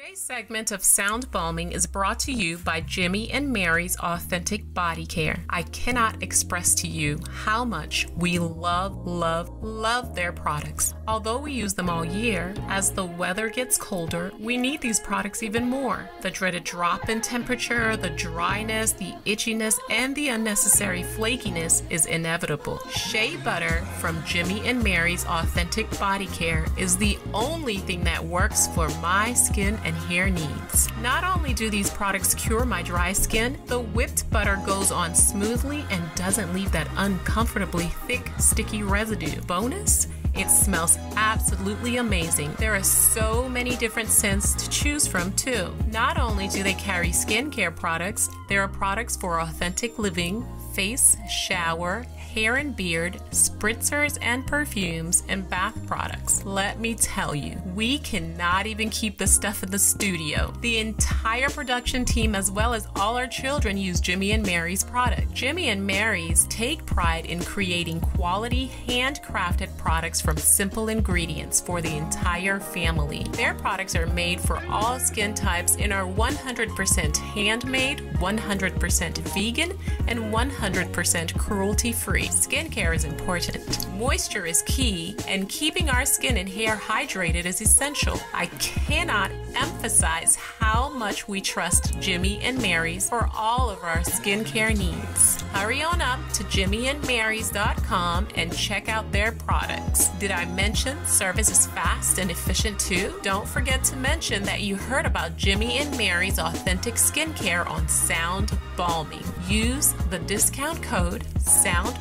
Today's segment of Sound Balming is brought to you by Jimmy and Mary's Authentic Body Care. I cannot express to you how much we love, love, love their products. Although we use them all year, as the weather gets colder, we need these products even more. The dreaded drop in temperature, the dryness, the itchiness, and the unnecessary flakiness is inevitable. Shea butter from Jimmy and Mary's Authentic Body Care is the only thing that works for my skin and hair needs. Not only do these products cure my dry skin, the whipped butter goes on smoothly and doesn't leave that uncomfortably thick, sticky residue. Bonus? It smells absolutely amazing. There are so many different scents to choose from, too. Not only do they carry skincare products, there are products for authentic living, face, shower, hair and beard, spritzers and perfumes, and bath products. Let me tell you, we cannot even keep the stuff in the studio. The entire production team, as well as all our children, use Jimmy and Mary's product. Jimmy and Mary's take pride in creating quality, handcrafted products from simple ingredients for the entire family. Their products are made for all skin types and are 100% handmade, 100% vegan, and 100% cruelty free. Skincare is important. Moisture is key, and keeping our skin and hair hydrated is essential. I cannot emphasize how much we trust Jimmy and Mary's for all of our skincare needs. Hurry on up to jimmyandmarys.com and check out their products. Did I mention service is fast and efficient too? Don't forget to mention that you heard about Jimmy and Mary's authentic skincare on Sound Balming. Use the discount code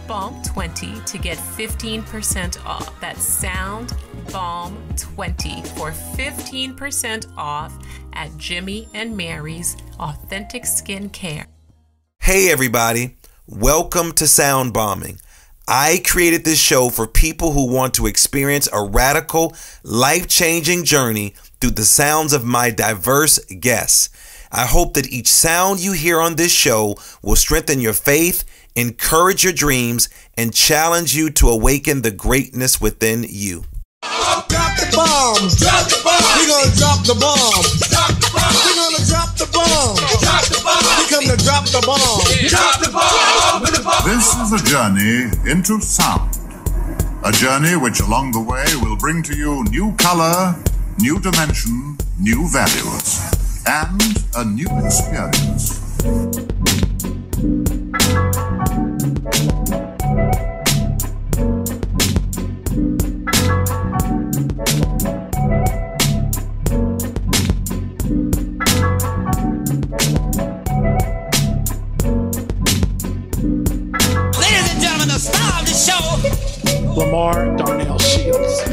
SOUNDBALM20 to get 15% off. That's Sound Balm 20 for 15% off at Jimmy and Mary's Authentic Skin Care. Hey, everybody. Welcome to Sound Balming. I created this show for people who want to experience a radical, life changing journey through the sounds of my diverse guests. I hope that each sound you hear on this show will strengthen your faith, encourage your dreams, and challenge you to awaken the greatness within you. Drop the bomb. Drop the bomb. We gonna drop the bomb. Drop the bomb. We gonna drop the bomb. Drop the bomb. We come to drop the bomb. Drop the bomb. The bomb. This is a journey into sound. A journey which along the way will bring to you new color, new dimension, new values, and a new experience. LaMarr Darnell Shields.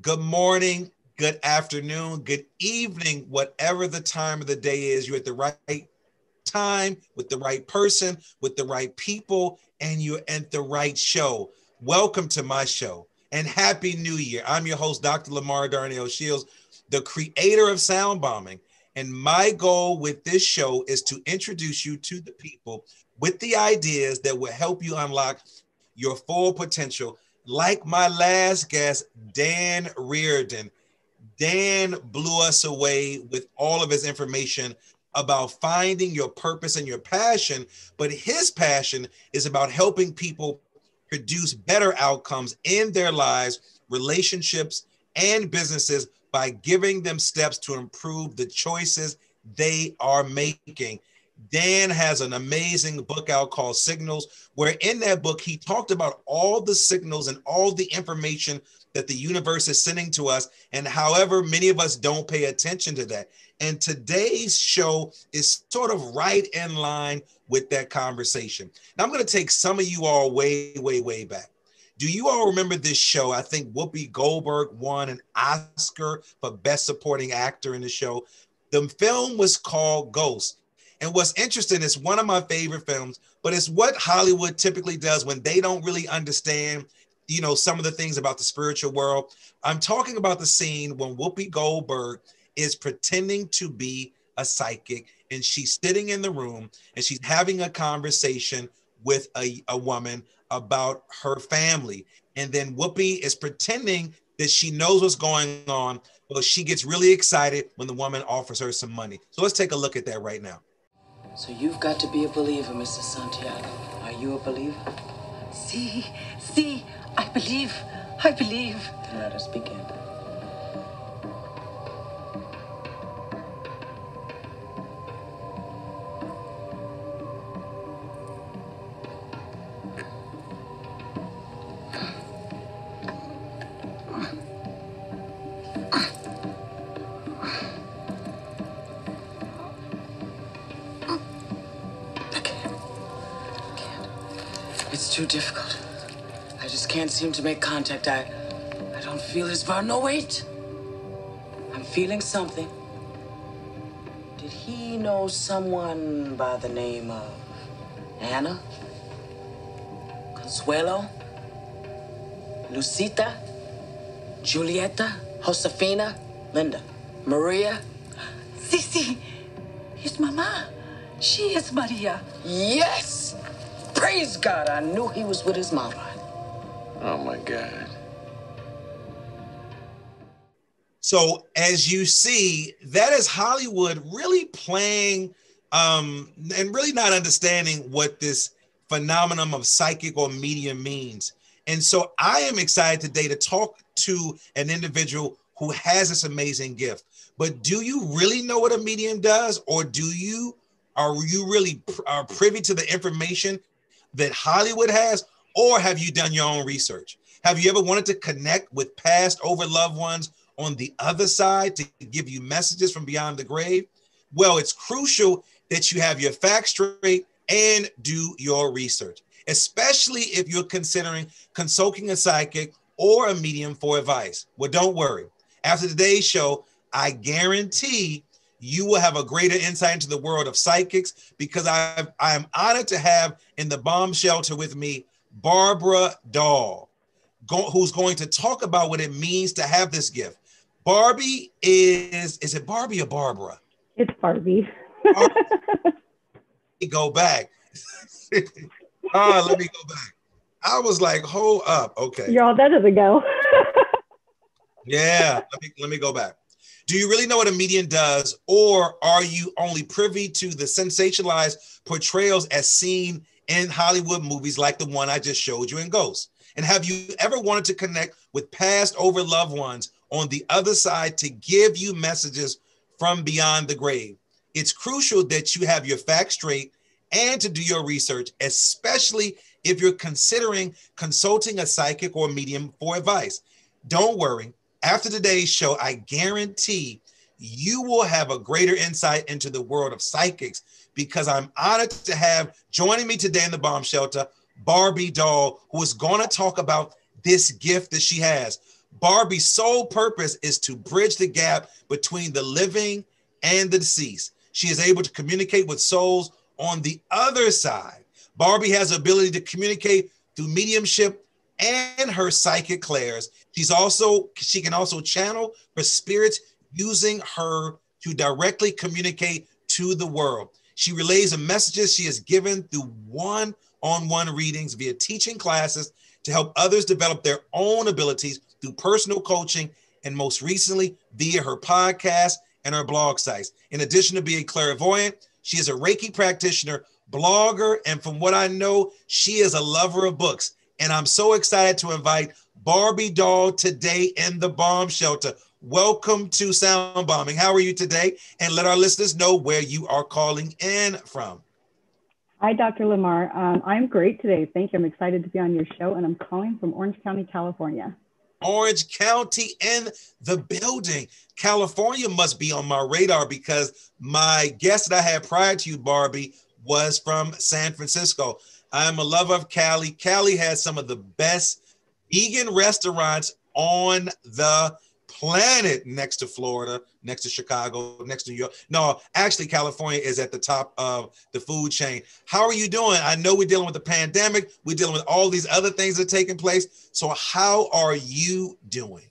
Good morning, good afternoon, good evening, whatever the time of the day is. You're at the right time with the right person, with the right people, and you're at the right show. Welcome to my show and Happy New Year. I'm your host, Dr. LaMarr Darnell Shields, the creator of Sound Balming. And my goal with this show is to introduce you to the people with the ideas that will help you unlock your full potential. Like my last guest, Dan Reardon. Dan blew us away with all of his information about finding your purpose and your passion, but his passion is about helping people produce better outcomes in their lives, relationships, and businesses by giving them steps to improve the choices they are making. Dan has an amazing book out called Signals, where in that book, he talked about all the signals and all the information that the universe is sending to us. And however, many of us don't pay attention to that. And today's show is sort of right in line with that conversation. Now, I'm going to take some of you all way, way, way back. Do you all remember this show? I think Whoopi Goldberg won an Oscar for Best Supporting Actor in the show. The film was called Ghost. And what's interesting is one of my favorite films, but it's what Hollywood typically does when they don't really understand, you know, some of the things about the spiritual world. I'm talking about the scene when Whoopi Goldberg is pretending to be a psychic and she's sitting in the room and she's having a conversation with a, a woman about her family. And then Whoopi is pretending that she knows what's going on, but she gets really excited when the woman offers her some money. So let's take a look at that right now. So you've got to be a believer, Mr. Santiago. Are you a believer? See, see, I believe, I believe. Let us begin. Can't seem to make contact. I I don't feel his bar. No, wait. I'm feeling something. Did he know someone by the name of Anna? Consuelo? Lucita? Julieta? Josefina? Linda? Maria? See, his mama. She is Maria. Yes! Praise God, I knew he was with his mama. Oh my God. So as you see, that is Hollywood really playing um, and really not understanding what this phenomenon of psychic or medium means. And so I am excited today to talk to an individual who has this amazing gift. But do you really know what a medium does, or do you are you really pr- are privy to the information that Hollywood has, or have you done your own research? Have you ever wanted to connect with past over loved ones on the other side to give you messages from beyond the grave? Well, it's crucial that you have your facts straight and do your research, especially if you're considering consulting a psychic or a medium for advice. Well, don't worry. After today's show, I guarantee you will have a greater insight into the world of psychics because I, I am honored to have in the bomb shelter with me Barbara Dahl, go, who's going to talk about what it means to have this gift. Barbie is, is it Barbie or Barbara? It's Barbie. go back. Ah, let me go back. I was like, hold up. Okay. Y'all, that doesn't go. Yeah, let me let me go back. Do you really know what a medium does, or are you only privy to the sensationalized portrayals as seen in Hollywood movies like the one I just showed you in Ghost? And have you ever wanted to connect with past over loved ones on the other side to give you messages from beyond the grave? It's crucial that you have your facts straight and to do your research, especially if you're considering consulting a psychic or medium for advice. Don't worry. After today's show, I guarantee you will have a greater insight into the world of psychics because I'm honored to have joining me today in the bomb shelter Barbie Dahl, who is going to talk about this gift that she has. Barbie's sole purpose is to bridge the gap between the living and the deceased. She is able to communicate with souls on the other side. Barbie has the ability to communicate through mediumship and her psychic clairs. She's also she can also channel her spirits using her to directly communicate to the world. She relays the messages she has given through one-on-one readings via teaching classes to help others develop their own abilities through personal coaching and most recently via her podcast and her blog sites. In addition to being clairvoyant, she is a Reiki practitioner, blogger, and from what I know, she is a lover of books. And I'm so excited to invite Barbie Dahl today in the bomb shelter. Welcome to Sound Balming. How are you today? And let our listeners know where you are calling in from. Hi, Dr. LaMarr. Um, I'm great today. Thank you. I'm excited to be on your show, and I'm calling from Orange County, California. Orange County in the building. California must be on my radar because my guest that I had prior to you, Barbie, was from San Francisco. I'm a lover of Cali. Cali has some of the best vegan restaurants on the planet next to Florida, next to Chicago, next to New York. No, actually, California is at the top of the food chain. How are you doing? I know we're dealing with the pandemic, we're dealing with all these other things that are taking place. So, how are you doing?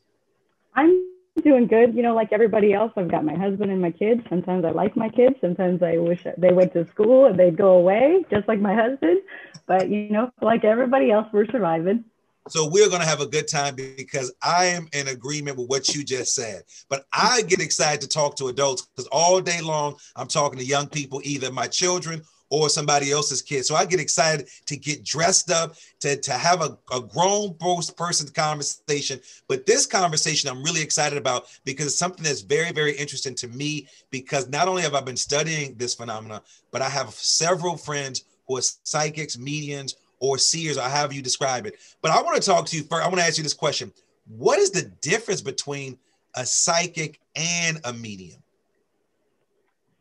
I'm doing good. You know, like everybody else, I've got my husband and my kids. Sometimes I like my kids. Sometimes I wish they went to school and they'd go away, just like my husband. But, you know, like everybody else, we're surviving. So we're going to have a good time because I am in agreement with what you just said. But I get excited to talk to adults because all day long I'm talking to young people, either my children or somebody else's kid. So I get excited to get dressed up, to, to have a, a grown person conversation. But this conversation I'm really excited about because it's something that's very, very interesting to me because not only have I been studying this phenomena, but I have several friends who are psychics, mediums, or seers, or however you describe it. But I want to talk to you first. I want to ask you this question. What is the difference between a psychic and a medium?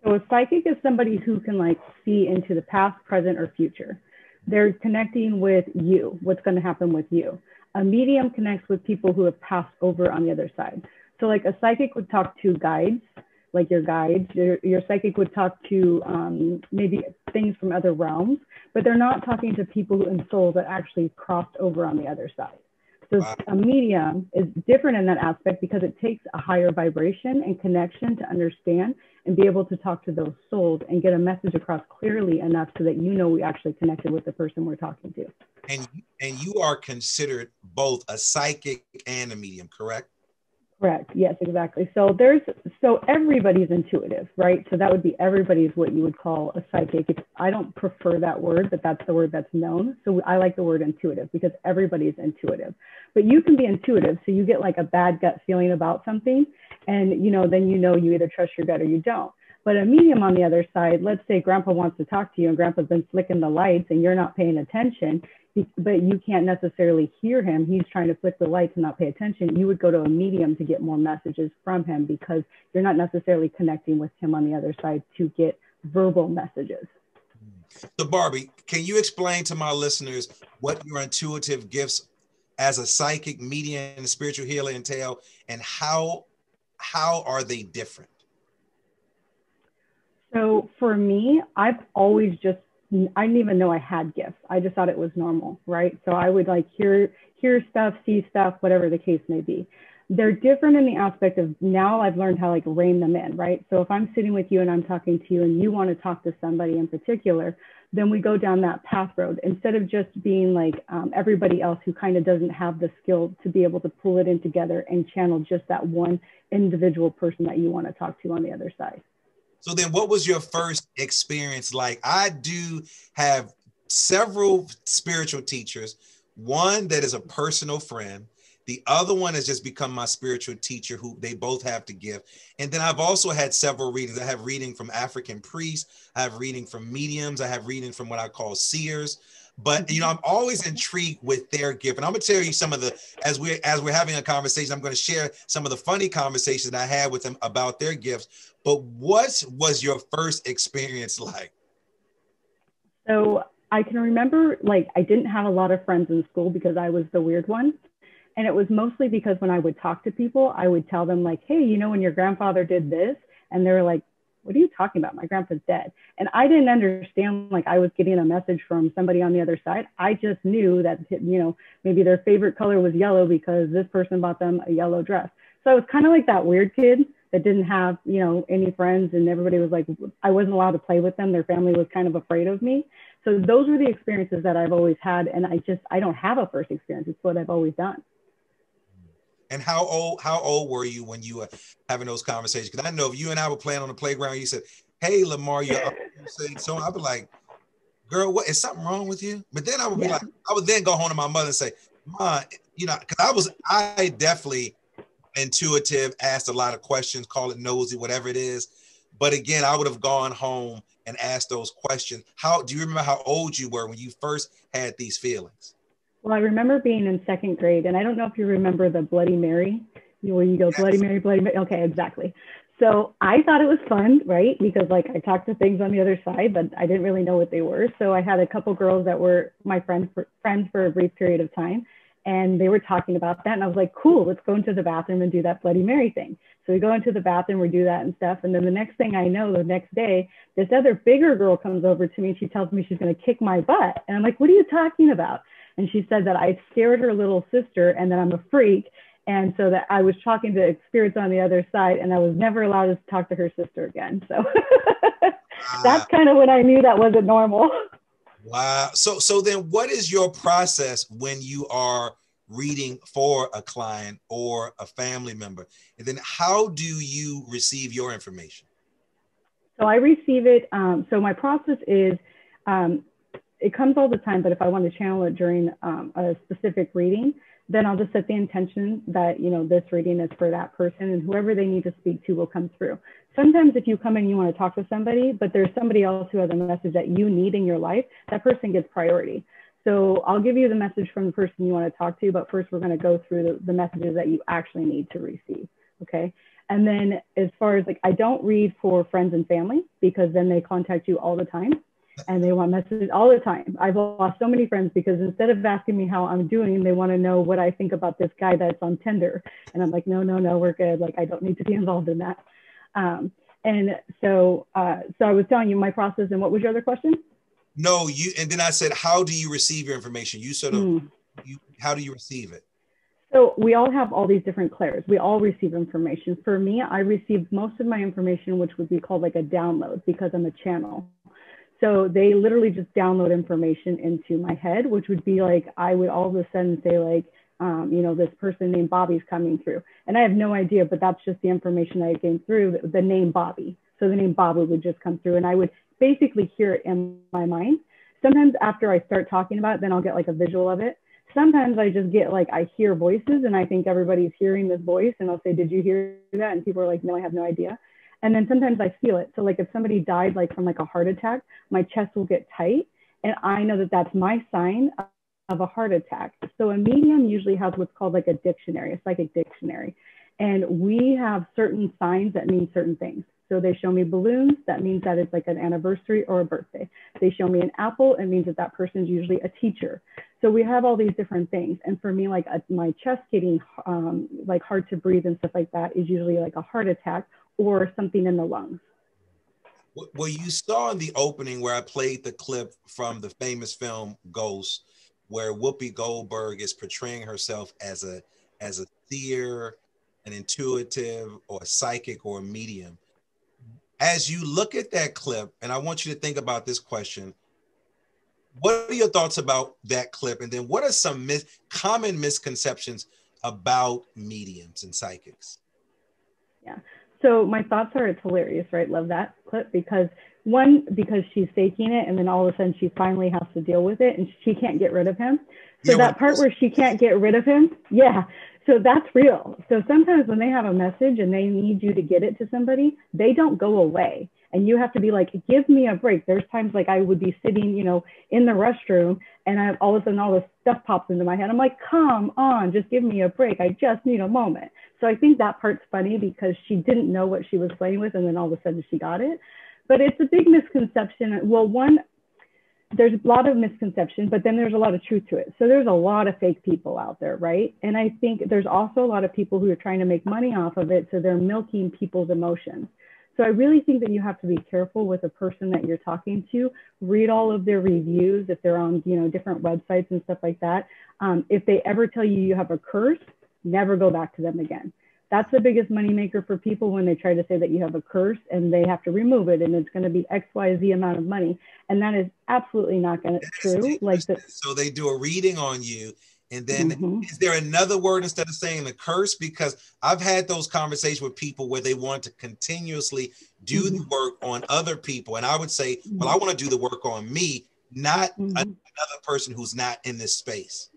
So a psychic is somebody who can like see into the past, present, or future. They're connecting with you, what's going to happen with you. A medium connects with people who have passed over on the other side. So like a psychic would talk to guides, like your guides. Your, your psychic would talk to um, maybe things from other realms, but they're not talking to people and souls that actually crossed over on the other side. So wow. a medium is different in that aspect because it takes a higher vibration and connection to understand and be able to talk to those souls and get a message across clearly enough so that you know we actually connected with the person we're talking to. And and you are considered both a psychic and a medium, correct? Correct. Yes, exactly. So there's so everybody's intuitive, right? So that would be everybody's what you would call a psychic. It's, I don't prefer that word, but that's the word that's known. So I like the word intuitive because everybody's intuitive. But you can be intuitive, so you get like a bad gut feeling about something, and you know then you know you either trust your gut or you don't. But a medium on the other side, let's say grandpa wants to talk to you and grandpa's been flicking the lights and you're not paying attention, but you can't necessarily hear him. He's trying to flick the lights and not pay attention. You would go to a medium to get more messages from him because you're not necessarily connecting with him on the other side to get verbal messages. So, Barbie, can you explain to my listeners what your intuitive gifts as a psychic, medium, and spiritual healer entail, and how how are they different? So, for me, I've always just I didn't even know I had gifts. I just thought it was normal, right? So I would like hear hear stuff, see stuff, whatever the case may be. They're different in the aspect of now I've learned how like rein them in, right? So if I'm sitting with you and I'm talking to you and you want to talk to somebody in particular, then we go down that path road instead of just being like um, everybody else who kind of doesn't have the skill to be able to pull it in together and channel just that one individual person that you want to talk to on the other side. So then what was your first experience like? I do have several spiritual teachers, one that is a personal friend, the other one has just become my spiritual teacher who they both have to give. And then I've also had several readings. I have reading from African priests, I have reading from mediums, I have reading from what I call seers. But you know, mm-hmm. I'm always intrigued with their gift. And I'm gonna tell you some of the as we're as we're having a conversation, I'm gonna share some of the funny conversations I had with them about their gifts. But what was your first experience like? So I can remember like I didn't have a lot of friends in school because I was the weird one. And it was mostly because when I would talk to people, I would tell them, like, hey, you know, when your grandfather did this, and they were like, what are you talking about? My grandpa's dead. And I didn't understand like I was getting a message from somebody on the other side. I just knew that, you know, maybe their favorite color was yellow because this person bought them a yellow dress. So I was kind of like that weird kid that didn't have, you know, any friends and everybody was like, I wasn't allowed to play with them. Their family was kind of afraid of me. So those were the experiences that I've always had. And I just, I don't have a first experience. It's what I've always done. And how old how old were you when you were having those conversations? Because I know if you and I were playing on the playground, you said, "Hey, LaMarr, you're up." so I'd be like, "Girl, what is something wrong with you?" But then I would be yeah. like, I would then go home to my mother and say, "Ma, you know," because I was I definitely intuitive, asked a lot of questions, call it nosy, whatever it is. But again, I would have gone home and asked those questions. How do you remember how old you were when you first had these feelings? Well, I remember being in second grade, and I don't know if you remember the Bloody Mary, where you go. Bloody Mary, Bloody Mary. Okay, exactly. So I thought it was fun, right? Because like I talked to things on the other side, but I didn't really know what they were. So I had a couple girls that were my friends for, friends for a brief period of time, and they were talking about that, and I was like, cool, let's go into the bathroom and do that Bloody Mary thing. So we go into the bathroom, we do that and stuff, and then the next thing I know, the next day, this other bigger girl comes over to me and she tells me she's going to kick my butt, and I'm like, what are you talking about? And she said that I scared her little sister and that I'm a freak And so that I was talking to spirits on the other side, and I was never allowed to talk to her sister again. So that's kind of when I knew that wasn't normal. Wow. So so then what is your process when you are reading for a client or a family member? And then how do you receive your information? So I receive it. Um, so my process is um, it comes all the time, but if I want to channel it during um, a specific reading, then I'll just set the intention that, you know, this reading is for that person and whoever they need to speak to will come through. Sometimes if you come in, you want to talk to somebody, but there's somebody else who has a message that you need in your life, that person gets priority. So I'll give you the message from the person you want to talk to, but first we're going to go through the, the messages that you actually need to receive. Okay. And then as far as like, I don't read for friends and family because then they contact you all the time and they want messages all the time. I've lost so many friends because instead of asking me how I'm doing, they want to know what I think about this guy that's on Tinder. And I'm like, no, no, no, we're good. Like, I don't need to be involved in that. Um, and so, uh, so I was telling you my process. And what was your other question? No, you. And then I said, how do you receive your information? You sort of, mm. you, how do you receive it? So we all have all these different clairs. We all receive information. For me, I received most of my information, which would be called like a download because I'm a channel. So they literally just download information into my head, which would be like, I would all of a sudden say like, um, you know, this person named Bobby's coming through. And I have no idea, but that's just the information I came through, the, the name Bobby. So the name Bobby would just come through and I would basically hear it in my mind. Sometimes after I start talking about it, then I'll get like a visual of it. Sometimes I just get like, I hear voices and I think everybody's hearing this voice and I'll say, did you hear that? And people are like, no, I have no idea. And then sometimes I feel it. So like if somebody died like from like a heart attack, my chest will get tight and I know that that's my sign of a heart attack. So a medium usually has what's called like a dictionary, a psychic dictionary. And we have certain signs that mean certain things. So they show me balloons, that means that it's like an anniversary or a birthday. They show me an apple, it means that that person's usually a teacher. So we have all these different things. And for me, like a, my chest getting um, like hard to breathe and stuff like that is usually like a heart attack or something in the lungs. Well, you saw in the opening where I played the clip from the famous film Ghost, where Whoopi Goldberg is portraying herself as a as a seer, an intuitive, or a psychic or a medium. As you look at that clip, and I want you to think about this question: What are your thoughts about that clip? And then, what are some mis- common misconceptions about mediums and psychics? Yeah. So my thoughts are it's hilarious, right? Love that clip because one, because she's faking it and then all of a sudden she finally has to deal with it and she can't get rid of him. So yeah, that part where she can't get rid of him, yeah. So that's real. So sometimes when they have a message and they need you to get it to somebody, they don't go away. And you have to be like, give me a break. There's times like I would be sitting, you know, in the restroom and I all of a sudden all this stuff pops into my head. I'm like, come on, just give me a break. I just need a moment. So I think that part's funny because she didn't know what she was playing with and then all of a sudden she got it. But it's a big misconception. Well, one, there's a lot of misconception, but then there's a lot of truth to it. So there's a lot of fake people out there, right? And I think there's also a lot of people who are trying to make money off of it. So they're milking people's emotions. So I really think that you have to be careful with a person that you're talking to. Read all of their reviews if they're on, you know, different websites and stuff like that. Um, if they ever tell you you have a curse, never go back to them again. That's the biggest moneymaker for people when they try to say that you have a curse and they have to remove it and it's going to be X, Y, Z amount of money. And that is absolutely not going to true. Like that. So they do a reading on you. And then mm-hmm. is there another word instead of saying the curse? Because I've had those conversations with people where they want to continuously do mm-hmm. the work on other people. And I would say, well, I want to do the work on me, not mm-hmm. another person who's not in this space.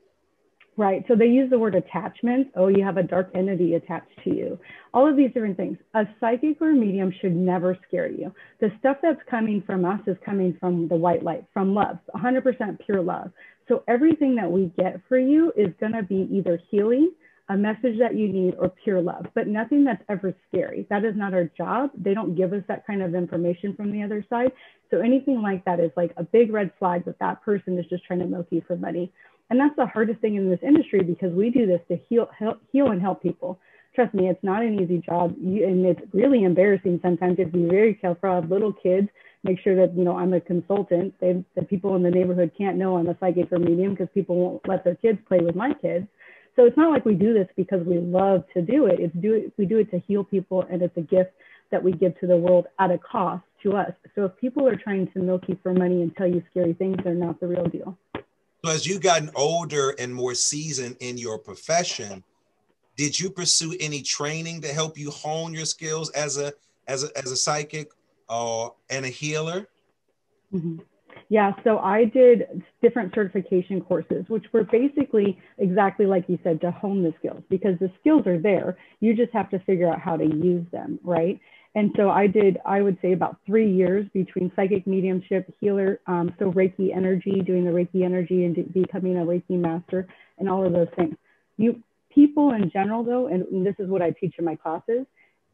Right. So they use the word attachment. Oh, you have a dark entity attached to you. All of these different things. A psychic or a medium should never scare you. The stuff that's coming from us is coming from the white light, from love, 100% pure love. So everything that we get for you is going to be either healing, a message that you need, or pure love, but nothing that's ever scary. That is not our job. They don't give us that kind of information from the other side. So anything like that is like a big red flag that that person is just trying to milk you for money. And that's the hardest thing in this industry because we do this to heal, help, heal and help people. Trust me, it's not an easy job, you, and it's really embarrassing sometimes. if You very careful. I have little kids. Make sure that you know I'm a consultant. They, the people in the neighborhood can't know I'm a psychic or medium because people won't let their kids play with my kids. So it's not like we do this because we love to do it. It's do it, we do it to heal people and it's a gift that we give to the world at a cost to us. So if people are trying to milk you for money and tell you scary things, they're not the real deal. So as you've gotten older and more seasoned in your profession, did you pursue any training to help you hone your skills as a as a as a psychic uh, and a healer? Mm-hmm. Yeah, so I did different certification courses, which were basically exactly like you said to hone the skills because the skills are there. You just have to figure out how to use them, right? And so I did, I would say about three years between psychic mediumship, healer, um, so Reiki energy, doing the Reiki energy and becoming a Reiki master and all of those things. You people in general though, and this is what I teach in my classes,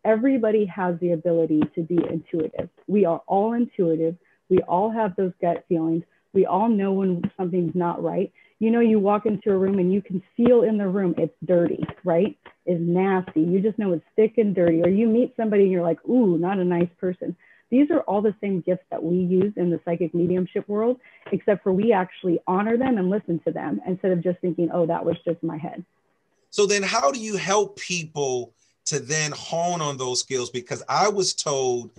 everybody has the ability to be intuitive. We are all intuitive we all have those gut feelings. We all know when something's not right. You know, you walk into a room and you can feel in the room it's dirty, right? It's nasty. You just know it's thick and dirty. Or you meet somebody and you're like, ooh, not a nice person. These are all the same gifts that we use in the psychic mediumship world, except for we actually honor them and listen to them instead of just thinking, oh, that was just my head. So then, how do you help people to then hone on those skills? Because I was told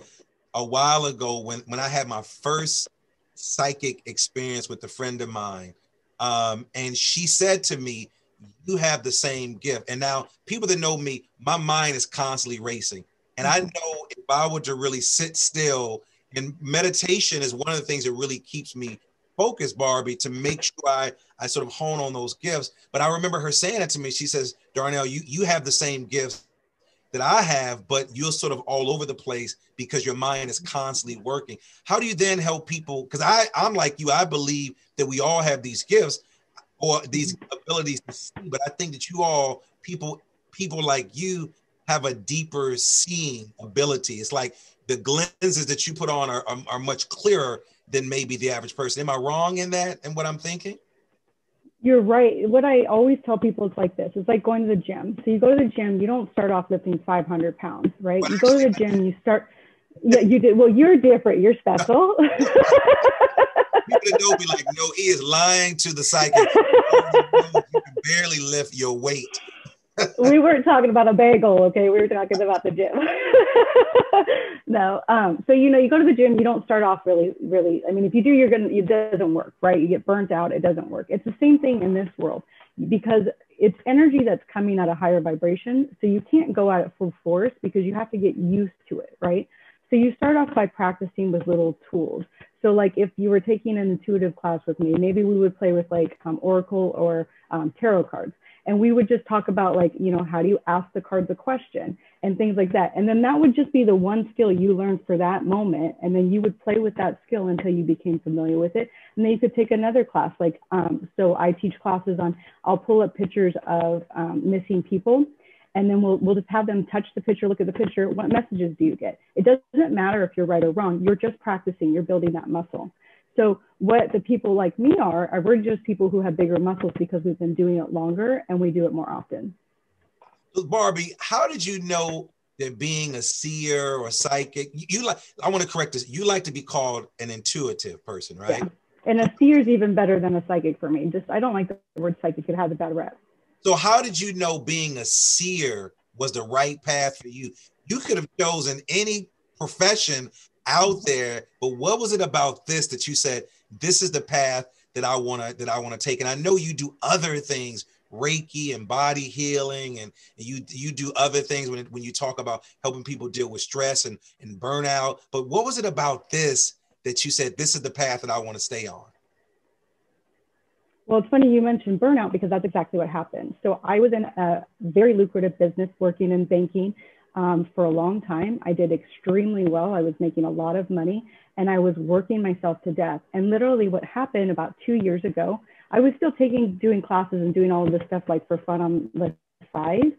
a while ago when when I had my first psychic experience with a friend of mine, um, and she said to me, "You have the same gift." And now, people that know me, my mind is constantly racing, and I mm-hmm. know if I were to really sit still, and meditation is one of the things that really keeps me focused, Barbie, to make sure I I sort of hone on those gifts. But I remember her saying it to me. She says, "Darnell, you you have the same gifts." That I have, but you're sort of all over the place because your mind is constantly working. How do you then help people? Because I, I'm like you, I believe that we all have these gifts or these mm-hmm. abilities to see, but I think that you all, people, people like you have a deeper seeing ability. It's like the lenses that you put on are, are, are much clearer than maybe the average person. Am I wrong in that and what I'm thinking? You're right. What I always tell people is like this. It's like going to the gym. So you go to the gym, you don't start off lifting 500 pounds, right? You go to the gym, you start, yeah, you did. Well, you're different. You're special. People know be like, no, he is lying to the psychic. you can barely lift your weight. We weren't talking about a bagel, okay? We were talking about the gym. no, um, so you know, you go to the gym, you don't start off really, really. I mean, if you do, you're gonna, it doesn't work, right? You get burnt out, it doesn't work. It's the same thing in this world because it's energy that's coming at a higher vibration. So you can't go at it full force because you have to get used to it, right? So you start off by practicing with little tools. So like if you were taking an intuitive class with me, maybe we would play with like um, Oracle or um, tarot cards and we would just talk about like you know how do you ask the cards a question and things like that. And then that would just be the one skill you learned for that moment. And then you would play with that skill until you became familiar with it. And then you could take another class like um, so i teach classes on i'll pull up pictures of um, missing people. And then we'll, we'll just have them touch the picture look at the picture what messages do you get? It doesn't matter if you're right or wrong. You're just practicing. You're building that muscle so what the people like me are, are we're just people who have bigger muscles because we've been doing it longer and we do it more often. Barbie, how did you know that being a seer or psychic, you like, I want to correct this, you like to be called an intuitive person, right? Yeah. And a seer is even better than a psychic for me. Just, I don't like the word psychic, it has a bad rep. So how did you know being a seer was the right path for you? You could have chosen any profession out mm-hmm. there, but what was it about this that you said this is the path that I want to that I want to take? And I know you do other things, Reiki and body healing, and, and you you do other things when when you talk about helping people deal with stress and and burnout. But what was it about this that you said this is the path that I want to stay on? Well, it's funny you mentioned burnout because that's exactly what happened. So I was in a very lucrative business working in banking um, for a long time. I did extremely well. I was making a lot of money and I was working myself to death. And literally, what happened about two years ago, I was still taking, doing classes and doing all of this stuff like for fun on the side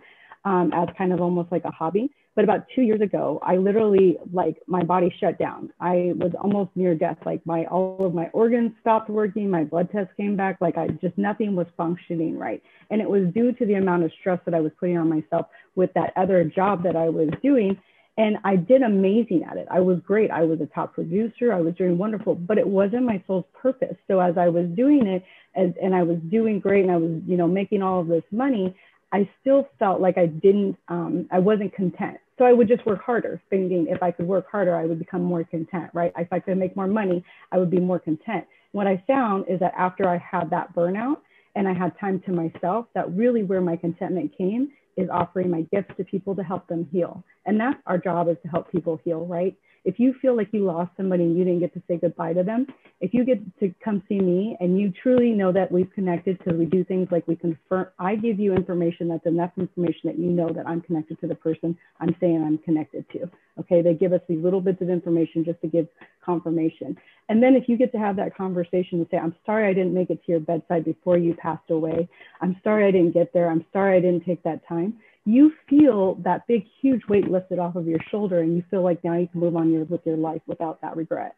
um, as kind of almost like a hobby. But about two years ago, I literally like my body shut down. I was almost near death. Like my all of my organs stopped working. My blood tests came back. Like I just nothing was functioning right. And it was due to the amount of stress that I was putting on myself with that other job that I was doing. And I did amazing at it. I was great. I was a top producer. I was doing wonderful, but it wasn't my soul's purpose. So as I was doing it as, and I was doing great and I was, you know, making all of this money, I still felt like I didn't, um, I wasn't content. So I would just work harder, thinking if I could work harder, I would become more content, right? If I could make more money, I would be more content. What I found is that after I had that burnout and I had time to myself, that really where my contentment came is offering my gifts to people to help them heal. And that's our job is to help people heal, right? If you feel like you lost somebody and you didn't get to say goodbye to them, if you get to come see me and you truly know that we've connected so we do things like we confirm, I give you information that's enough information that you know that I'm connected to the person I'm saying I'm connected to. Okay, they give us these little bits of information just to give confirmation. And then if you get to have that conversation and say, I'm sorry I didn't make it to your bedside before you passed away. I'm sorry I didn't get there. I'm sorry I didn't take that time you feel that big, huge weight lifted off of your shoulder, and you feel like now you can move on your, with your life without that regret.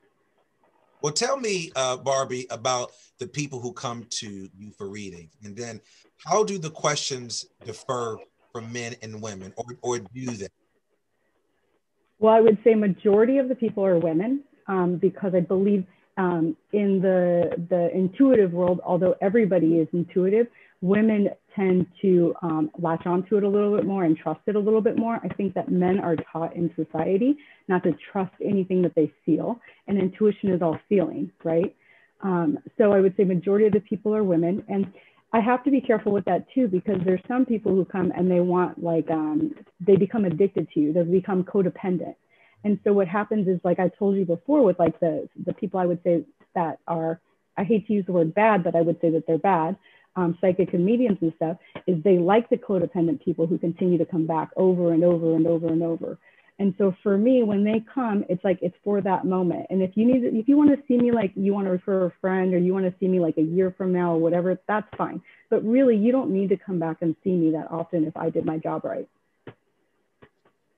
Well, tell me, uh, Barbie, about the people who come to you for reading, and then how do the questions differ from men and women, or, or do they? Well, I would say majority of the people are women um, because I believe um, in the the intuitive world, although everybody is intuitive, women tend to um, latch onto it a little bit more and trust it a little bit more. I think that men are taught in society not to trust anything that they feel, and intuition is all feeling, right? Um, so I would say majority of the people are women, and I have to be careful with that too because there's some people who come and they want like um, they become addicted to you, they become codependent, and so what happens is like I told you before with like the the people I would say that are I hate to use the word bad, but I would say that they're bad um, psychics and mediums and stuff is they like the codependent people who continue to come back over and over and over and over. And so for me, when they come, it's like it's for that moment. And if you need, if you want to see me like you want to refer a friend, or you want to see me like a year from now, or whatever, that's fine. But really, you don't need to come back and see me that often if I did my job right.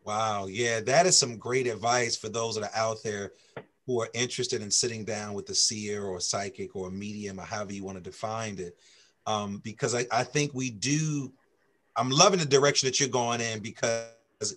Wow, yeah, that is some great advice for those that are out there who are interested in sitting down with a seer or a psychic or a medium or however you want to define it um, because I, I think we do. I'm loving the direction that you're going in because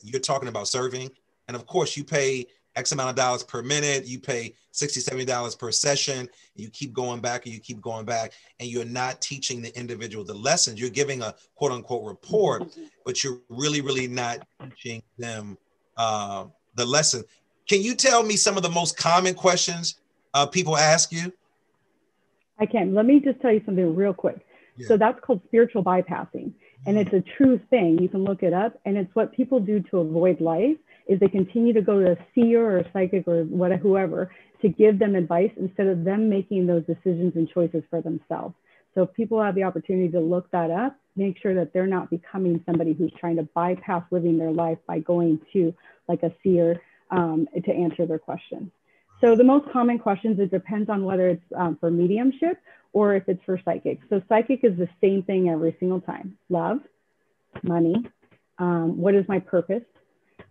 you're talking about serving, and of course you pay X amount of dollars per minute, you pay 60, 70 dollars per session, you keep going back and you keep going back, and you're not teaching the individual the lessons. You're giving a quote unquote report, but you're really, really not teaching them uh, the lesson. Can you tell me some of the most common questions uh, people ask you? I can. Let me just tell you something real quick. So that's called spiritual bypassing. And it's a true thing. You can look it up. And it's what people do to avoid life is they continue to go to a seer or a psychic or whatever, whoever to give them advice instead of them making those decisions and choices for themselves. So if people have the opportunity to look that up, make sure that they're not becoming somebody who's trying to bypass living their life by going to like a seer um, to answer their questions. So the most common questions, it depends on whether it's um, for mediumship or if it's for psychic. So psychic is the same thing every single time. Love, money, um, what is my purpose?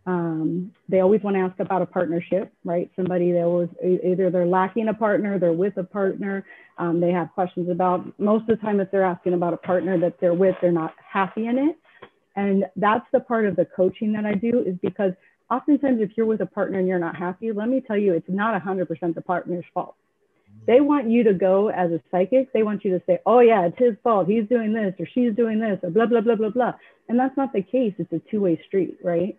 Um, they always want to ask about a partnership, right? Somebody that was either they're lacking a partner, they're with a partner. Um, they have questions about most of the time if they're asking about a partner that they're with, they're not happy in it. And that's the part of the coaching that I do is because oftentimes if you're with a partner and you're not happy, let me tell you, it's not 100% the partner's fault. They want you to go as a psychic. They want you to say, oh, yeah, it's his fault. He's doing this or she's doing this or blah, blah, blah, blah, blah. And that's not the case. It's a two way street, right?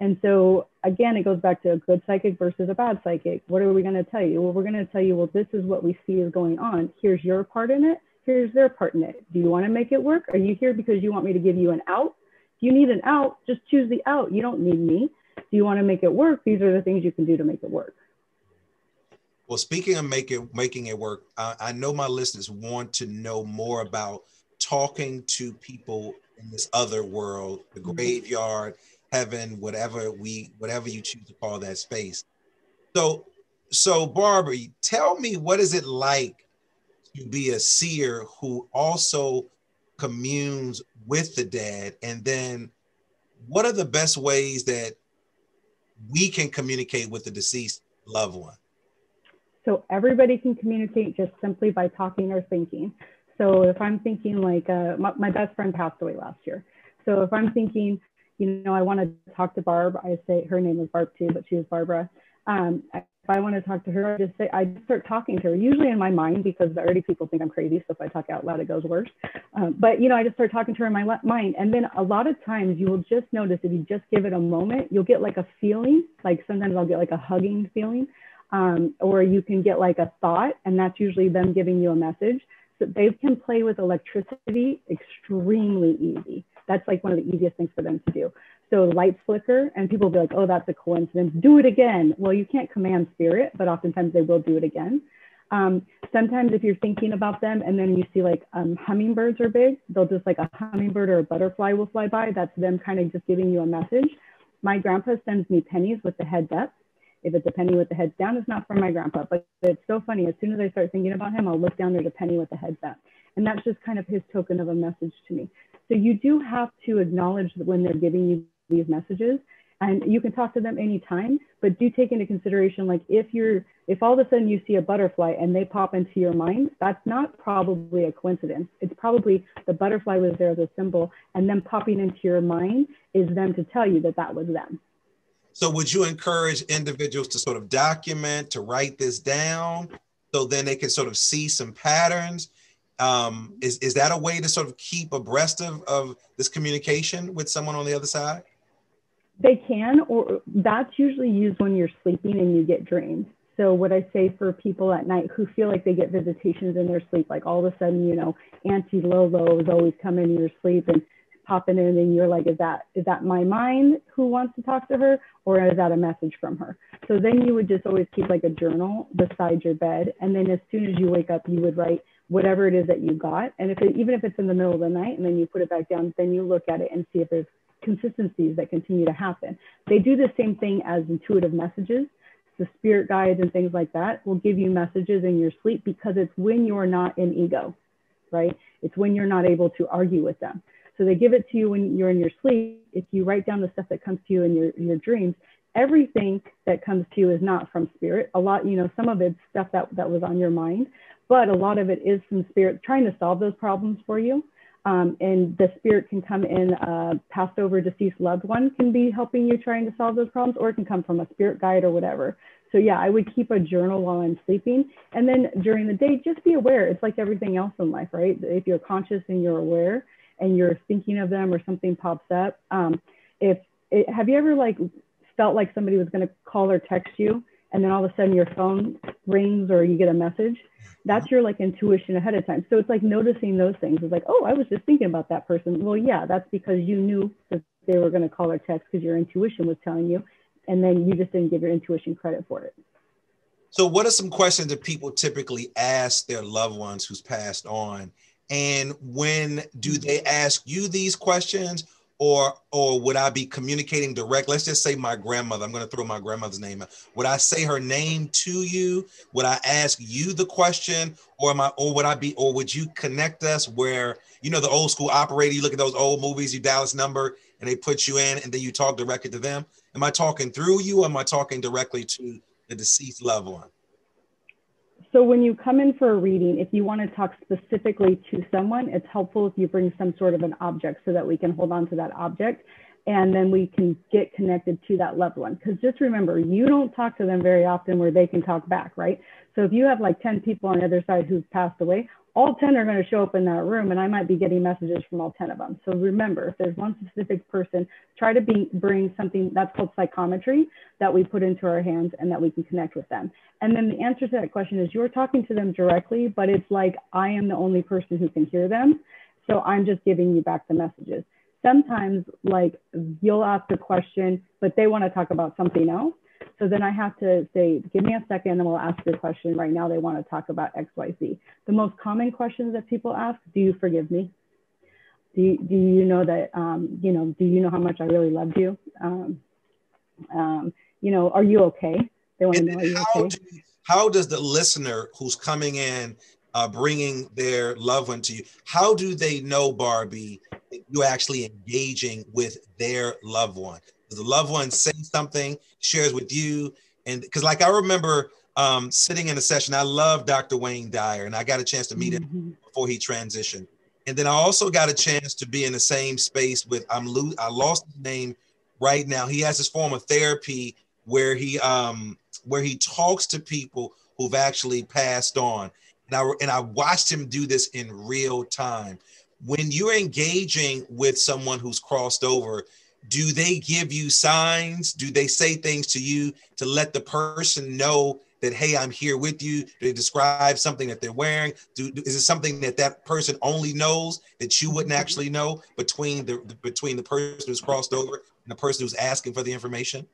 And so, again, it goes back to a good psychic versus a bad psychic. What are we going to tell you? Well, we're going to tell you, well, this is what we see is going on. Here's your part in it. Here's their part in it. Do you want to make it work? Are you here because you want me to give you an out? If you need an out, just choose the out. You don't need me. Do you want to make it work? These are the things you can do to make it work. Well, speaking of making making it work, I, I know my listeners want to know more about talking to people in this other world, the mm-hmm. graveyard, heaven, whatever we whatever you choose to call that space. So, so Barbie, tell me what is it like to be a seer who also communes with the dead, and then what are the best ways that we can communicate with the deceased loved one? So everybody can communicate just simply by talking or thinking. So if I'm thinking like uh, my, my best friend passed away last year. So if I'm thinking, you know, I want to talk to Barb. I say her name was Barb too, but she was Barbara. Um, if I want to talk to her, I just say I start talking to her. Usually in my mind because already people think I'm crazy, so if I talk out loud, it goes worse. Um, but you know, I just start talking to her in my mind, and then a lot of times you will just notice if you just give it a moment, you'll get like a feeling. Like sometimes I'll get like a hugging feeling, um, or you can get like a thought, and that's usually them giving you a message. So they can play with electricity extremely easy. That's like one of the easiest things for them to do. So lights flicker and people will be like, oh, that's a coincidence. Do it again. Well, you can't command spirit, but oftentimes they will do it again. Um, sometimes if you're thinking about them and then you see like um, hummingbirds are big, they'll just like a hummingbird or a butterfly will fly by. That's them kind of just giving you a message. My grandpa sends me pennies with the heads up. If it's a penny with the heads down, it's not from my grandpa. But it's so funny. As soon as I start thinking about him, I'll look down, there's a penny with the heads up. And that's just kind of his token of a message to me. So you do have to acknowledge that when they're giving you these messages and you can talk to them anytime, but do take into consideration, like if you're, if all of a sudden you see a butterfly and they pop into your mind, that's not probably a coincidence. It's probably the butterfly was there as a symbol and then popping into your mind is them to tell you that that was them. So would you encourage individuals to sort of document, to write this down so then they can sort of see some patterns um, is, is that a way to sort of keep abreast of, of this communication with someone on the other side? They can, or that's usually used when you're sleeping and you get dreams. So what I say for people at night who feel like they get visitations in their sleep, like all of a sudden, you know, Auntie Lolo is always coming in your sleep and popping in and you're like, is that is that my mind who wants to talk to her or is that a message from her? So then you would just always keep like a journal beside your bed. And then as soon as you wake up, you would write whatever it is that you got. And if it, even if it's in the middle of the night and then you put it back down, then you look at it and see if there's consistencies that continue to happen. They do the same thing as intuitive messages. The spirit guides and things like that will give you messages in your sleep because it's when you're not in ego, right? It's when you're not able to argue with them. So they give it to you when you're in your sleep. If you write down the stuff that comes to you in your, your dreams, everything that comes to you is not from spirit. A lot, you know, some of it's stuff that, that was on your mind, but a lot of it is from spirit trying to solve those problems for you. Um, and the spirit can come in, uh, passed over deceased loved one can be helping you trying to solve those problems, or it can come from a spirit guide or whatever. So yeah, I would keep a journal while I'm sleeping. And then during the day, just be aware. It's like everything else in life, right? If you're conscious and you're aware and you're thinking of them or something pops up, um, if it, have you ever like felt like somebody was going to call or text you and then all of a sudden your phone rings or you get a message? That's your like intuition ahead of time. So it's like noticing those things. It's like oh i was just thinking about that person. Well yeah that's because you knew that they were going to call or text because your intuition was telling you and then you just didn't give your intuition credit for it. So what are some questions that people typically ask their loved ones who's passed on and when do they ask you these questions or or would I be communicating direct? Let's just say my grandmother. I'm going to throw my grandmother's name out. Would I say her name to you? Would I ask you the question, or am I, or would I be, or would you connect us where you know the old school operator? You look at those old movies, you dial this number, and they put you in, and then you talk directly to them. Am I talking through you? Or am I talking directly to the deceased loved one? So when you come in for a reading, if you want to talk specifically to someone, it's helpful if you bring some sort of an object so that we can hold on to that object and then we can get connected to that loved one. Because just remember, you don't talk to them very often where they can talk back, right? So if you have like 10 people on the other side who've passed away, all 10 are going to show up in that room and I might be getting messages from all 10 of them. So remember, if there's one specific person, try to be, bring something that's called psychometry that we put into our hands and that we can connect with them. And then the answer to that question is you're talking to them directly, but it's like I am the only person who can hear them. So I'm just giving you back the messages. Sometimes like you'll ask a question, but they want to talk about something else. So then I have to say, give me a second and we'll ask your question. Right now they want to talk about X, Y, Z. The most common questions that people ask, do you forgive me? Do you, do you know that, um, you know, do you know how much I really loved you? Um, um, you know, are you okay? They want to know, are you how, okay? do, how does the listener who's coming in, uh, bringing their loved one to you, how do they know, Barbie, you're actually engaging with their loved one? The loved one say something, shares with you, and because like I remember um, sitting in a session, I love Dr. Wayne Dyer, and I got a chance to meet him mm-hmm. before he transitioned. And then I also got a chance to be in the same space with I'm lo- I lost his name right now. He has this form of therapy where he um where he talks to people who've actually passed on. And I and I watched him do this in real time. When you're engaging with someone who's crossed over, do they give you signs? Do they say things to you to let the person know that hey i'm here with you do they describe something that they're wearing do, is it something that that person only knows that you wouldn't mm-hmm. actually know between the, the between the person who's crossed over and the person who's asking for the information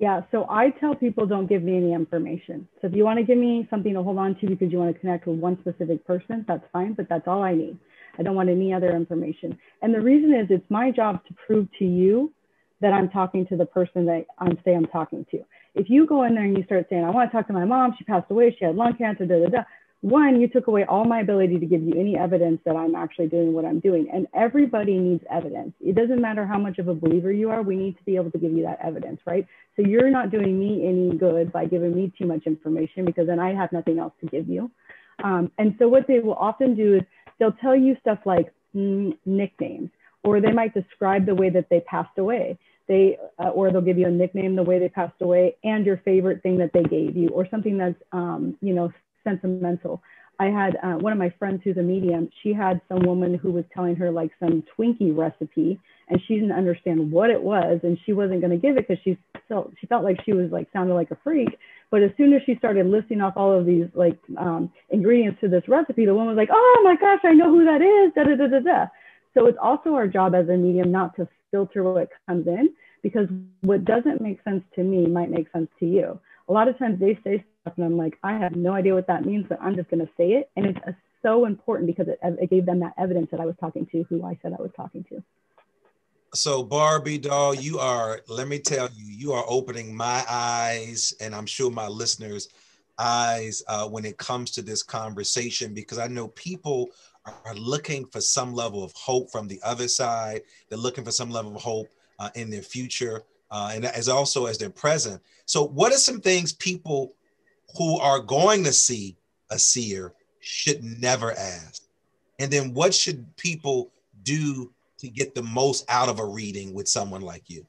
yeah, so I tell people don't give me any information. So if you want to give me something to hold on to because you want to connect with one specific person, that's fine, but that's all I need. I don't want any other information. And the reason is it's my job to prove to you that I'm talking to the person that I'm say I'm talking to. If you go in there and you start saying, I want to talk to my mom, she passed away, she had lung cancer, da da da. One, you took away all my ability to give you any evidence that I'm actually doing what I'm doing. And everybody needs evidence. It doesn't matter how much of a believer you are, we need to be able to give you that evidence, right? So you're not doing me any good by giving me too much information because then I have nothing else to give you. Um, and so what they will often do is they'll tell you stuff like mm, nicknames, or they might describe the way that they passed away. They uh, or they'll give you a nickname the way they passed away and your favorite thing that they gave you or something that's um, you know sentimental. I had uh, one of my friends who's a medium she had some woman who was telling her like some twinkie recipe and she didn't understand what it was and she wasn't going to give it because she felt she felt like she was like sounded like a freak but as soon as she started listing off all of these like um, ingredients to this recipe the woman was like oh my gosh i know who that is da da da da da so it's also our job as a medium not to filter what comes in because what doesn't make sense to me might make sense to you. A lot of times they say stuff and I'm like, I have no idea what that means, but I'm just going to say it. And it's uh, so important because it, it gave them that evidence that I was talking to who I said I was talking to. So Barbie Dahl, you are, let me tell you, you are opening my eyes and I'm sure my listeners' eyes uh, when it comes to this conversation because I know people are looking for some level of hope from the other side. They're looking for some level of hope uh, in their future uh, and as also as their present. So, what are some things people who are going to see a seer should never ask? And then, what should people do to get the most out of a reading with someone like you?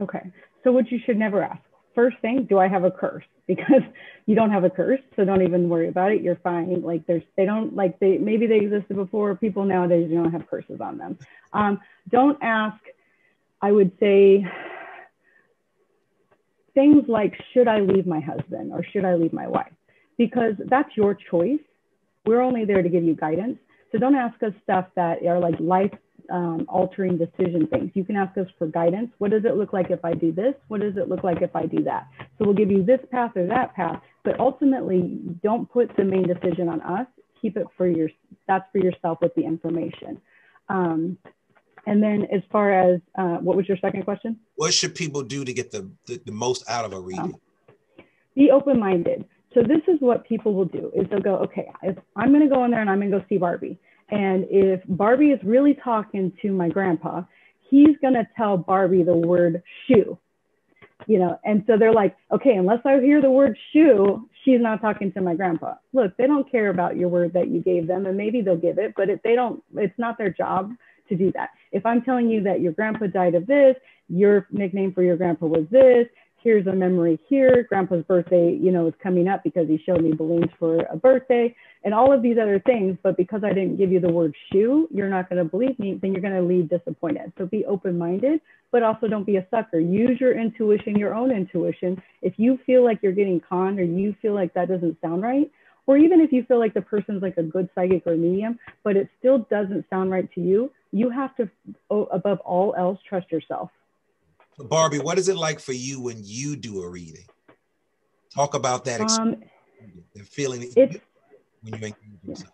Okay. So, what you should never ask first thing, do I have a curse? Because you don't have a curse, so don't even worry about it. You're fine. Like there's, they don't like they maybe they existed before. People nowadays you don't have curses on them. Um, don't ask. I would say things like, should I leave my husband or should I leave my wife? Because that's your choice. We're only there to give you guidance. So don't ask us stuff that are like life um, altering decision things. You can ask us for guidance. What does it look like if I do this? What does it look like if I do that? So we'll give you this path or that path, but ultimately don't put the main decision on us. Keep it for your, that's for yourself with the information. Um, and then as far as, uh, what was your second question? What should people do to get the, the, the most out of a reading? Um, be open-minded. So this is what people will do is they'll go, okay, if I'm going to go in there and I'm going to go see Barbie. And if Barbie is really talking to my grandpa, he's going to tell Barbie the word shoe. You know, and so they're like, okay, unless I hear the word shoe, she's not talking to my grandpa. Look, they don't care about your word that you gave them, and maybe they'll give it, but if they don't, it's not their job to do that. If I'm telling you that your grandpa died of this, your nickname for your grandpa was this, here's a memory here. Grandpa's birthday, you know, is coming up because he showed me balloons for a birthday and all of these other things. But because I didn't give you the word shoe, you're not going to believe me. Then you're going to leave disappointed. So be open minded, but also don't be a sucker. Use your intuition, your own intuition. If you feel like you're getting conned or you feel like that doesn't sound right, or even if you feel like the person's like a good psychic or medium, but it still doesn't sound right to you, you have to, oh, above all else, trust yourself. Barbie, what is it like for you when you do a reading? Talk about that um, the feeling when you make yourself.